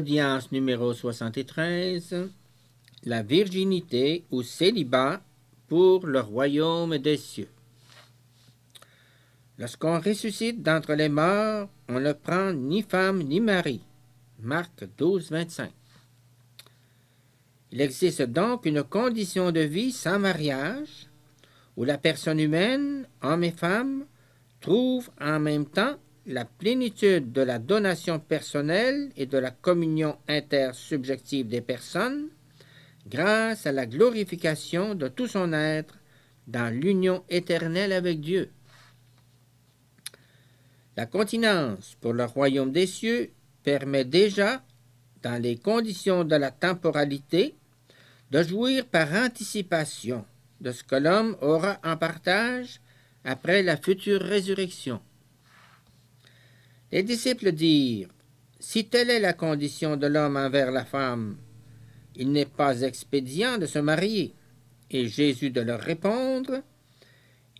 Audience numéro 73. La virginité ou célibat pour le royaume des cieux. Lorsqu'on ressuscite d'entre les morts, on ne prend ni femme ni mari. Marc 12, 25. Il existe donc une condition de vie sans mariage où la personne humaine, homme et femme, trouve en même temps la plénitude de la donation personnelle et de la communion intersubjective des personnes grâce à la glorification de tout son être dans l'union éternelle avec Dieu. La continence pour le royaume des cieux permet déjà, dans les conditions de la temporalité, de jouir par anticipation de ce que l'homme aura en partage après la future résurrection. Les disciples dirent, Si telle est la condition de l'homme envers la femme, il n'est pas expédient de se marier. Et Jésus de leur répondre,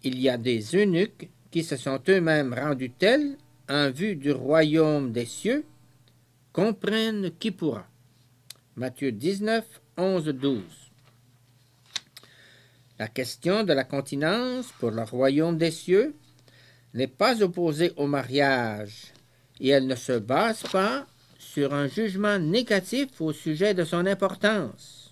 Il y a des eunuques qui se sont eux-mêmes rendus tels en vue du royaume des cieux, comprennent qui pourra. Matthieu 19, 11, 12. La question de la continence pour le royaume des cieux n'est pas opposée au mariage et elle ne se base pas sur un jugement négatif au sujet de son importance.